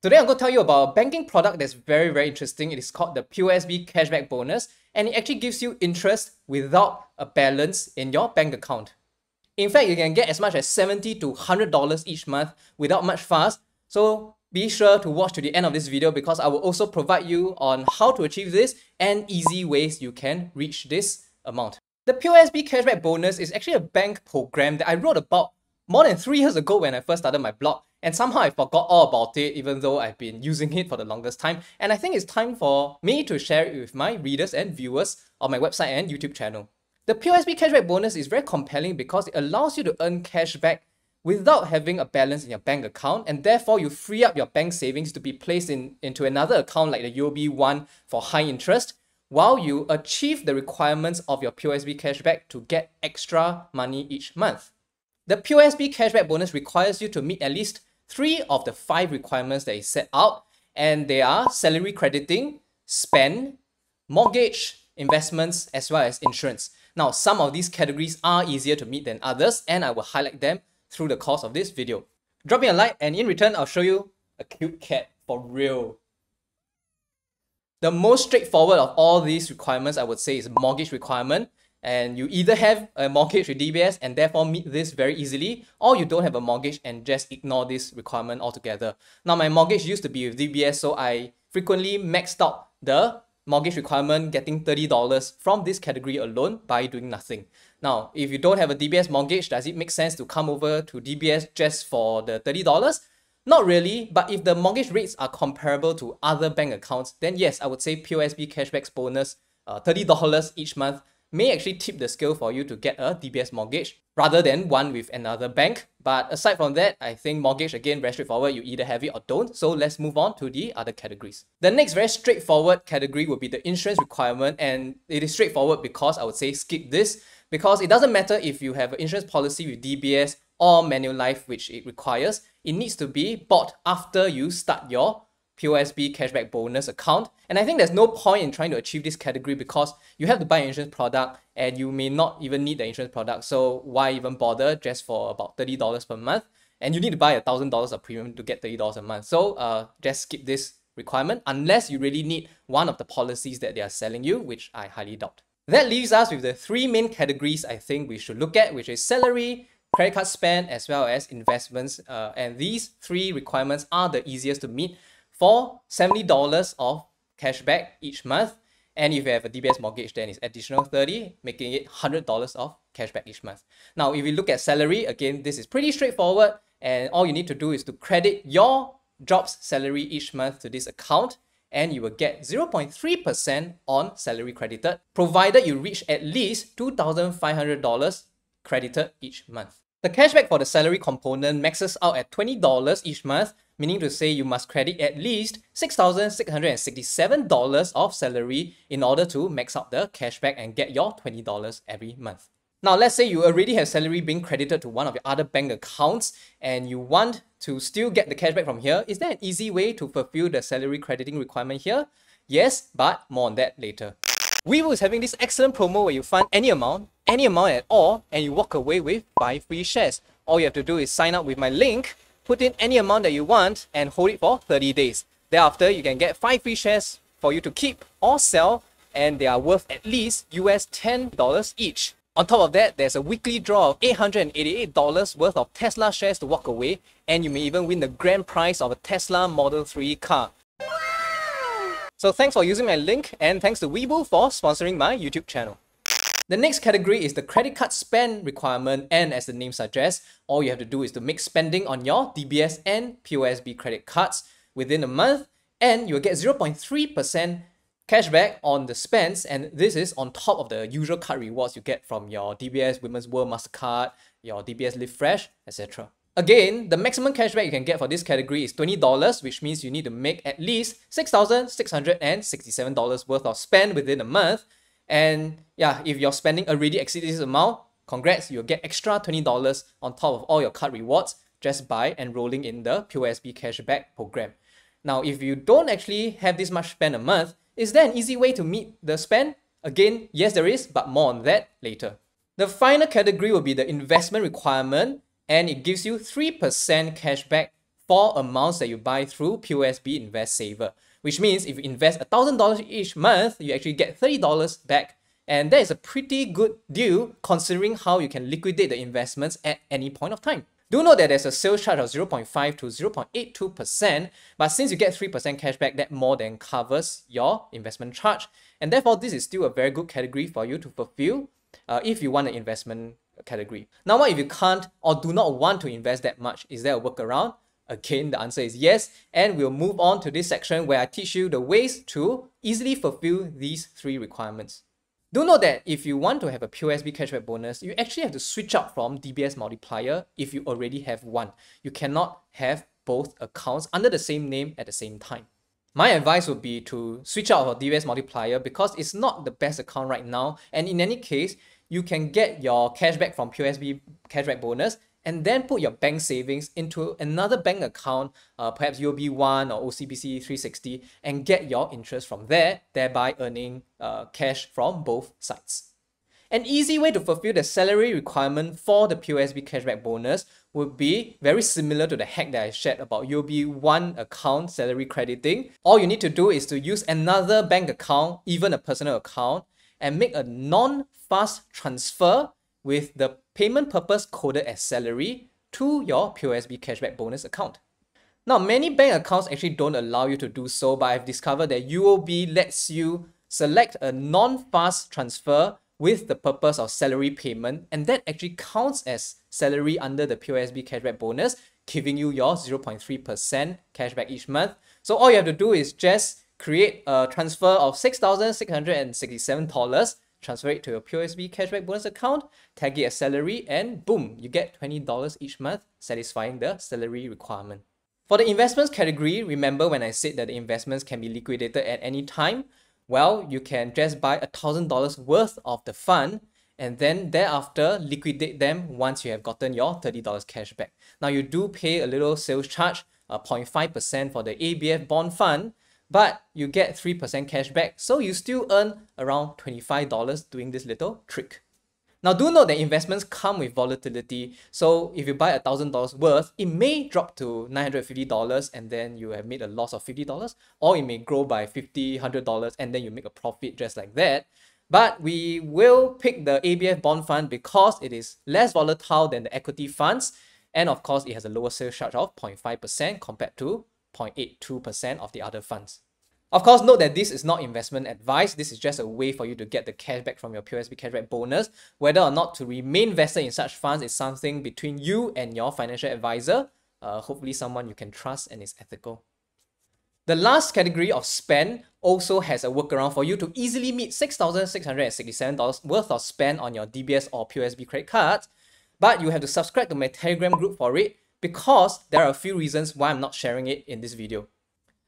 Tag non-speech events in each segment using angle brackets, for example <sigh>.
Today I'm going to tell you about a banking product that's very, very interesting. It is called the POSB Cashback Bonus, and it actually gives you interest without a balance in your bank account. In fact, you can get as much as 70 to $100 each month without much fuss. So be sure to watch to the end of this video because I will also provide you on how to achieve this and easy ways you can reach this amount. The POSB Cashback Bonus is actually a bank program that I wrote about more than three years ago when I first started my blog and somehow I forgot all about it even though I've been using it for the longest time. And I think it's time for me to share it with my readers and viewers on my website and YouTube channel. The POSB cashback bonus is very compelling because it allows you to earn cashback without having a balance in your bank account and therefore you free up your bank savings to be placed in, into another account like the UOB one for high interest while you achieve the requirements of your POSB cashback to get extra money each month. The POSB cashback bonus requires you to meet at least three of the five requirements that is set out, and they are salary crediting, spend, mortgage, investments, as well as insurance. Now, some of these categories are easier to meet than others, and I will highlight them through the course of this video. Drop me a like, and in return, I'll show you a cute cat for real. The most straightforward of all these requirements, I would say, is mortgage requirement and you either have a mortgage with DBS and therefore meet this very easily, or you don't have a mortgage and just ignore this requirement altogether. Now, my mortgage used to be with DBS, so I frequently maxed out the mortgage requirement getting $30 from this category alone by doing nothing. Now, if you don't have a DBS mortgage, does it make sense to come over to DBS just for the $30? Not really, but if the mortgage rates are comparable to other bank accounts, then yes, I would say POSB cashbacks bonus, uh, $30 each month may actually tip the scale for you to get a DBS mortgage rather than one with another bank. But aside from that, I think mortgage again very straightforward. You either have it or don't. So let's move on to the other categories. The next very straightforward category would be the insurance requirement, and it is straightforward because I would say skip this because it doesn't matter if you have an insurance policy with DBS or Manulife, which it requires. It needs to be bought after you start your POSB cashback bonus account. And I think there's no point in trying to achieve this category because you have to buy an insurance product and you may not even need the insurance product. So why even bother just for about $30 per month? And you need to buy $1,000 of premium to get $30 a month. So uh, just skip this requirement unless you really need one of the policies that they are selling you, which I highly doubt. That leaves us with the three main categories I think we should look at, which is salary, credit card spend, as well as investments. Uh, and these three requirements are the easiest to meet for $70 of cashback each month. And if you have a DBS mortgage, then it's additional 30, making it $100 of cashback each month. Now, if you look at salary, again, this is pretty straightforward. And all you need to do is to credit your job's salary each month to this account and you will get 0.3% on salary credited, provided you reach at least $2,500 credited each month. The cashback for the salary component maxes out at $20 each month, meaning to say you must credit at least $6,667 of salary in order to max out the cashback and get your $20 every month. Now, let's say you already have salary being credited to one of your other bank accounts and you want to still get the cashback from here. Is there an easy way to fulfill the salary crediting requirement here? Yes, but more on that later. Webull is having this excellent promo where you fund any amount, any amount at all, and you walk away with buy free shares. All you have to do is sign up with my link put in any amount that you want and hold it for 30 days. Thereafter, you can get 5 free shares for you to keep or sell and they are worth at least US $10 each. On top of that, there's a weekly draw of $888 worth of Tesla shares to walk away and you may even win the grand prize of a Tesla Model 3 car. So thanks for using my link and thanks to Webull for sponsoring my YouTube channel. The next category is the credit card spend requirement and as the name suggests, all you have to do is to make spending on your DBS and POSB credit cards within a month and you'll get 0.3% cashback on the spends and this is on top of the usual card rewards you get from your DBS Women's World Mastercard, your DBS Live Fresh, etc. Again, the maximum cashback you can get for this category is $20, which means you need to make at least $6,667 worth of spend within a month and yeah, if your spending already exceeds this amount, congrats, you'll get extra $20 on top of all your card rewards just by enrolling in the POSB cashback program. Now, if you don't actually have this much spend a month, is there an easy way to meet the spend? Again, yes there is, but more on that later. The final category will be the investment requirement and it gives you 3% cashback for amounts that you buy through POSB Invest Saver, which means if you invest $1,000 each month, you actually get $30 back. And that is a pretty good deal considering how you can liquidate the investments at any point of time. Do note that there's a sales charge of 0.5 to 0.82%, but since you get 3% cashback, that more than covers your investment charge. And therefore, this is still a very good category for you to fulfill uh, if you want an investment category. Now, what if you can't or do not want to invest that much? Is there a workaround? Again, the answer is yes. And we'll move on to this section where I teach you the ways to easily fulfill these three requirements. Do note that if you want to have a POSB cashback bonus, you actually have to switch out from DBS multiplier if you already have one. You cannot have both accounts under the same name at the same time. My advice would be to switch out of DBS multiplier because it's not the best account right now. And in any case, you can get your cashback from POSB cashback bonus and then put your bank savings into another bank account, uh, perhaps UOB1 or OCBC 360, and get your interest from there, thereby earning uh, cash from both sides. An easy way to fulfill the salary requirement for the POSB cashback bonus would be very similar to the hack that I shared about UOB1 account salary crediting. All you need to do is to use another bank account, even a personal account, and make a non-fast transfer with the payment purpose coded as salary to your POSB cashback bonus account. Now, many bank accounts actually don't allow you to do so, but I've discovered that UOB lets you select a non-fast transfer with the purpose of salary payment, and that actually counts as salary under the POSB cashback bonus, giving you your 0.3% cashback each month. So all you have to do is just create a transfer of $6,667 transfer it to your POSB cashback bonus account, tag it as salary, and boom, you get $20 each month, satisfying the salary requirement. For the investments category, remember when I said that the investments can be liquidated at any time? Well, you can just buy $1,000 worth of the fund and then thereafter liquidate them once you have gotten your $30 cashback. Now you do pay a little sales charge, uh, 0.5% for the ABF bond fund, but you get 3% cash back, so you still earn around $25 doing this little trick. Now do note that investments come with volatility, so if you buy $1,000 worth, it may drop to $950 and then you have made a loss of $50, or it may grow by $50, $100 and then you make a profit just like that. But we will pick the ABF bond fund because it is less volatile than the equity funds, and of course it has a lower sales charge of 0.5% compared to 0.82% of the other funds. Of course, note that this is not investment advice. This is just a way for you to get the cashback from your POSB cashback bonus. Whether or not to remain vested in such funds is something between you and your financial advisor. Uh, hopefully someone you can trust and is ethical. The last category of spend also has a workaround for you to easily meet $6,667 worth of spend on your DBS or POSB credit cards, but you have to subscribe to my Telegram group for it because there are a few reasons why I'm not sharing it in this video.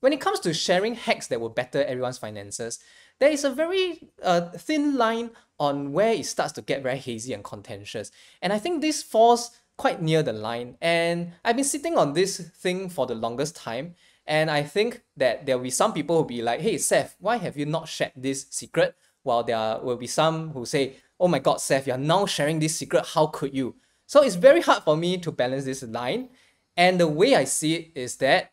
When it comes to sharing hacks that will better everyone's finances, there is a very uh, thin line on where it starts to get very hazy and contentious. And I think this falls quite near the line. And I've been sitting on this thing for the longest time. And I think that there will be some people who will be like, hey, Seth, why have you not shared this secret? While there will be some who say, oh my God, Seth, you're now sharing this secret. How could you? So it's very hard for me to balance this line. And the way I see it is that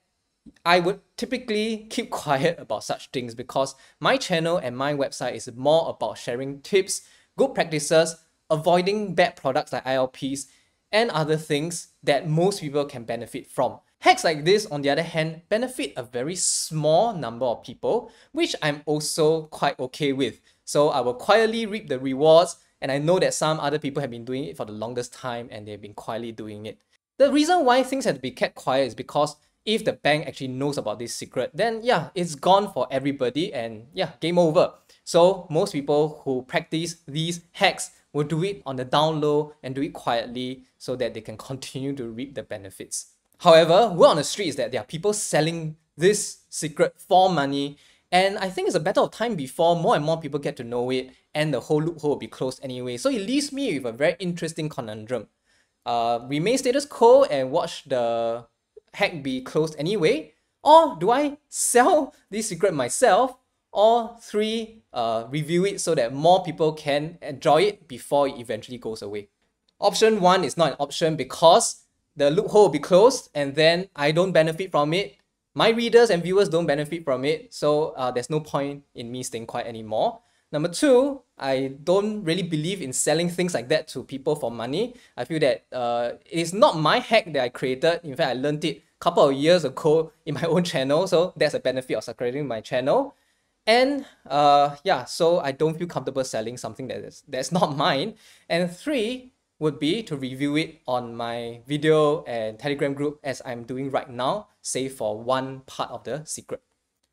I would typically keep <laughs> quiet about such things because my channel and my website is more about sharing tips, good practices, avoiding bad products like ILPs, and other things that most people can benefit from. Hacks like this, on the other hand, benefit a very small number of people, which I'm also quite okay with. So I will quietly reap the rewards and I know that some other people have been doing it for the longest time and they've been quietly doing it. The reason why things have to be kept quiet is because if the bank actually knows about this secret, then yeah, it's gone for everybody and yeah, game over. So most people who practice these hacks will do it on the down low and do it quietly so that they can <laughs> continue to reap the benefits. However, word on the street is that there are people selling this secret for money and I think it's a matter of time before more and more people get to know it and the whole loophole will be closed anyway. So it leaves me with a very interesting conundrum. Uh, remain status quo and watch the hack be closed anyway? Or do I sell <laughs> this secret myself? Or three, uh, review it so that more people can enjoy it before it eventually goes away. Option one is not an option because the loophole will be closed and then I don't benefit from it. My readers and viewers don't benefit from it. So uh, there's no point in me staying quiet anymore. Number two, I don't really believe in selling things like that to people for money. I feel that uh, it is not my hack that I created. In fact, I learned it a couple of years ago in my <laughs> own channel. So that's a benefit of subscribing my channel. And uh, yeah, so I don't feel comfortable selling something that is that's not mine. And three would be to review it on my video and Telegram group as I'm doing right now, save for one part of the secret.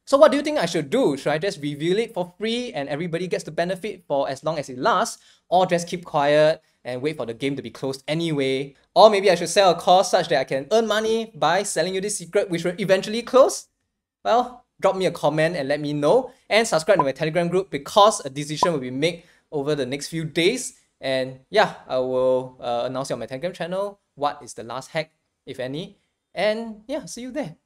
So what do you think I should do? Should I just reveal it for free and everybody gets the benefit for as long as it lasts? Or just keep quiet and wait for the game to be closed anyway? Or maybe I should sell a course such that I can earn money by selling you this secret which will eventually close? Well, drop me a comment and let me know. And subscribe to my Telegram group because a decision will be made over the next few days. And yeah, I will uh, announce on my Telegram channel what is the last hack, if any. And yeah, see you there.